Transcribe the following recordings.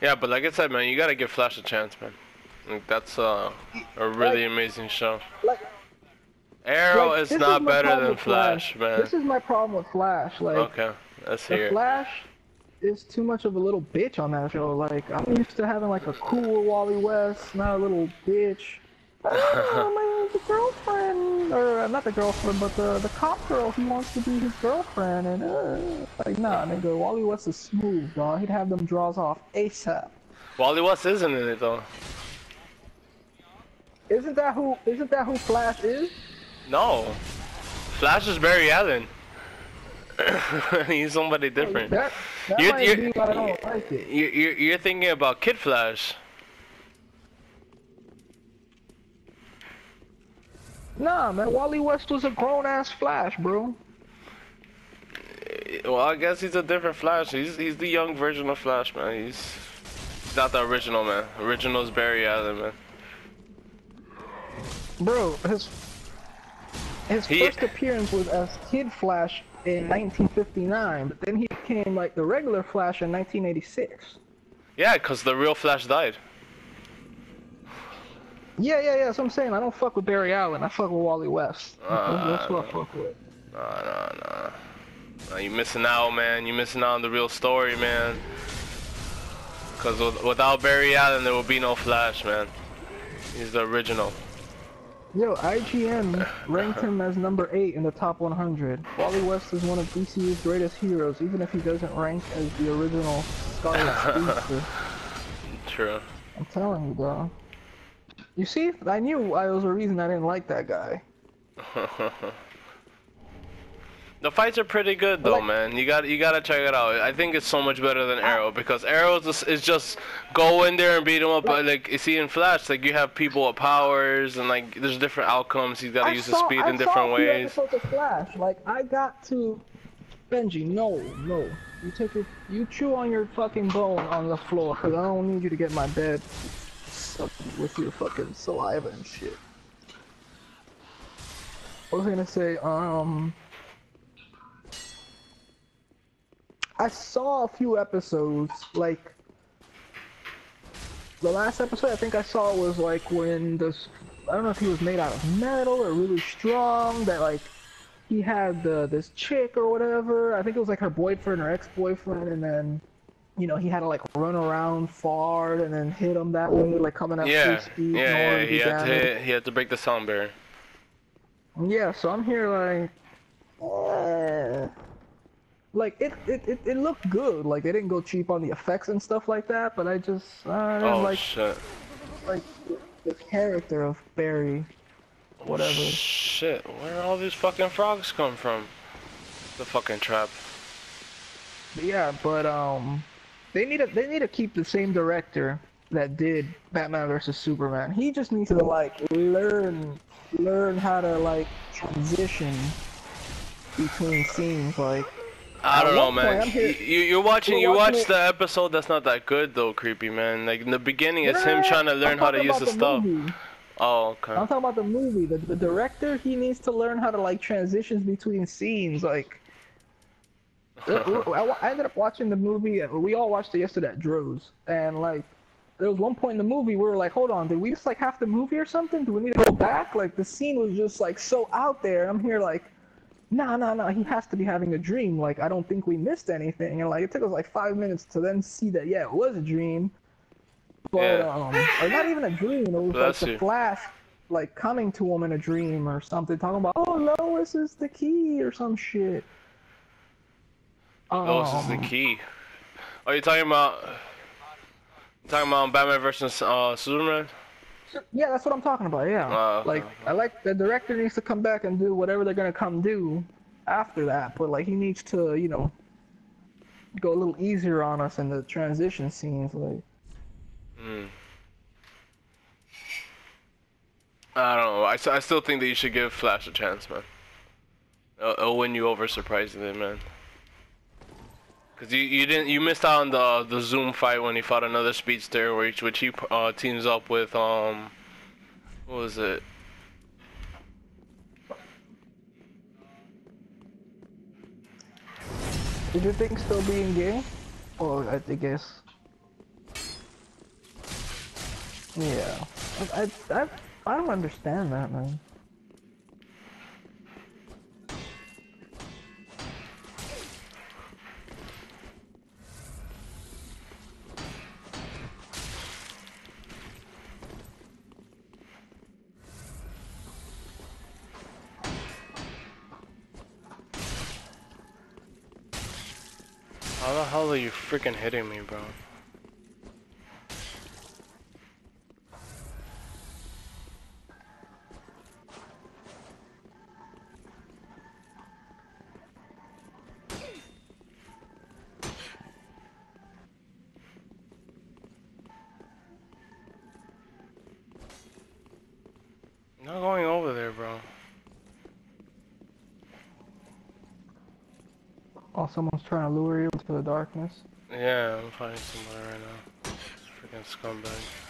Yeah, but like I said, man, you gotta give Flash a chance, man. Like, that's uh, a really Like- amazing show. Like, Arrow is not my better than with Flash, man. This is my problem with Flash. Like, Okay, let's hear it. Flash is too much of a little bitch on that show. Like, I'm used to having like a cool Wally West, not a little bitch. Oh, my girlfriend, or uh, not the girlfriend, but the the cop girl. He wants to be his girlfriend, and uh, like, nah, nigga, Wally West is smooth, dog. He'd have them draws off ASAP. Wally West isn't in it though. Isn't that who? Isn't that who Flash is? No, Flash is Barry Allen. He's somebody different. That, that You're- you're- be why like it. You you're, you're thinking about Kid Flash. Nah, man, Wally West was a grown ass Flash, bro. Well, I guess he's a different Flash. He's he's the young version of Flash, man. He's, he's not the original, man. Original is Barry Allen, man. Bro, his his He- first appearance was as Kid Flash in 1959, but then he became like the regular Flash in 1986. Yeah, cause the real Flash died. Yeah, yeah, yeah. That's what I'm saying. I don't fuck with Barry Allen. I fuck with Wally West. That's, that's what I fuck with. Nah, nah, nah. Nah, you missing out, man. You're missing out on the real story, man. Cause with, without Barry Allen, there will be no Flash, man. He's the original. Yo, IGN ranked him as number 8 in the top 100. Wally West is one of DC's greatest heroes, even if he doesn't rank as the original Scarlet Speedster. True. I'm telling you, bro. You see, I knew I was a reason I didn't like that guy. The fights are pretty good though, Like- man. You got you gotta check it out. I think it's so much better than Arrow ah. because Arrow is just, is just go in there and beat him up. But like you see in Flash, like you have people with powers and like there's different outcomes. He's gotta I use saw- his speed I in saw different ways. episodes of Flash. Like I got to Benji. No, no. You take your, you chew on your fucking bone on the floor, cause I don't need you to get my bed sucked with your fucking saliva and shit. I was gonna say, um, I saw a few episodes, like the last episode I think I saw was like when this I don't know if he was made out of metal or really strong that like he had the this chick or whatever. I think it was like her boyfriend or ex-boyfriend and then you know, he had to like run around far and then hit him that way, like coming at Yeah, full speed. yeah, yeah. He had to hit, he had to break the sound barrier. Yeah, so I'm here like, eh. like it, it, it, it looked good. Like they didn't go cheap on the effects and stuff like that, but I just I didn't Oh like shit. like the character of Barry, whatever. Shit, where all these fucking frogs come from? The fucking trap. But yeah, but um, they need to they need to keep the same director that did Batman versus Superman. He just needs to like learn learn how to like transition between scenes. Like I don't know, man. You you're watching you watch the episode that's not that good though, creepy man. Like in the beginning, it's him trying to learn how to use the stuff. Oh, okay. I'm talking about the movie. The, the director, he needs to learn how to like transitions between scenes. Like, I, I ended up watching the movie. and We all watched it yesterday at Droz, and like, there was one point in the movie where we were like, "Hold on, did we just like half the movie or something? Do we need to go back?" Like, the scene was just like so out there, and I'm here like, "Nah, nah, nah. He has to be having a dream. Like, I don't think we missed anything." And like, it took us like five minutes to then see that yeah, it was a dream. But Yeah. um, or not even a dream. It was Bless like the you. flash, like coming to him in a dream or something, talking about, "Oh, Lois is the key" or some shit. Lois is the Um, key. Are you talking about? You talking about Batman versus uh, Superman? Yeah, that's what I'm talking about. Yeah, Oh, okay, like. I like the director needs to come back and do whatever they're gonna come do after that, but like he needs to, you know, go a little easier on us in the transition scenes. Like, Hmm. I don't know. I, I still think that you should give Flash a chance, man. It'll, it'll win you over surprisingly, man. Cause you, you didn't you missed out on the the Zoom fight when he fought another speedster, which which he uh, teams up with um, what was it? is your thing still being gay? Oh, I guess. Yeah. I, I, I don't understand that, man. How the hell are you freaking hitting me, bro? Oh, someone's trying to lure you into the darkness. Yeah, I'm fighting somebody right now. Freaking scumbag.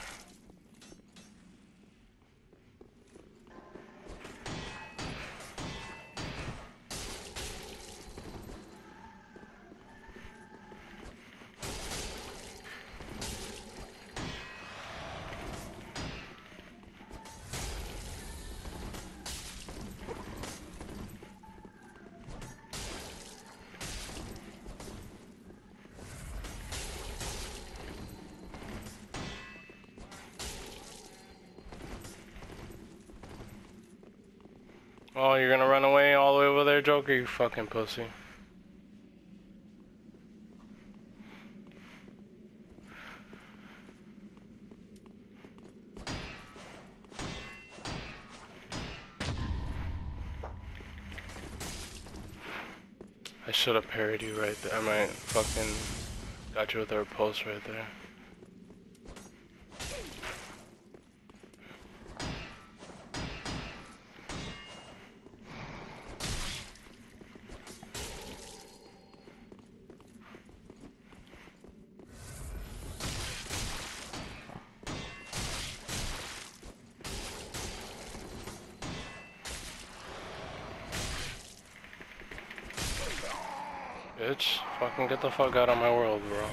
Oh, you're gonna run away all the way over there, Joker? You fucking pussy. I should have parried you right there. I might fucking got you with a riposte right there. Bitch, fucking get the fuck out of my world, bro.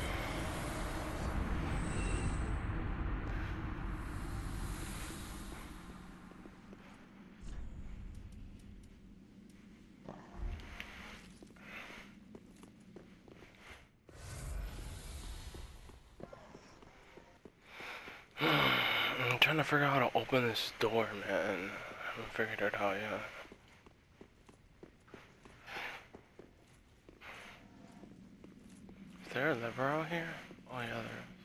I'm trying to figure out how to open this door, man. I haven't figured it out yet. There a lever out here? Oh yeah, there is.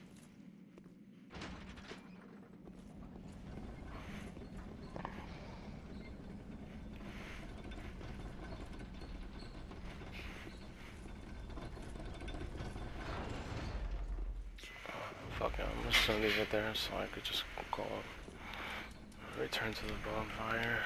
Gonna leave it there so I could just go up. Return to the bonfire.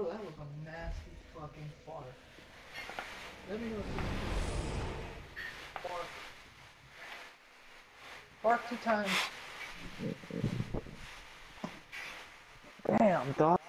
Bro, that was a nasty fucking fart. Let me know if Bark. Bark two times. Damn, dog.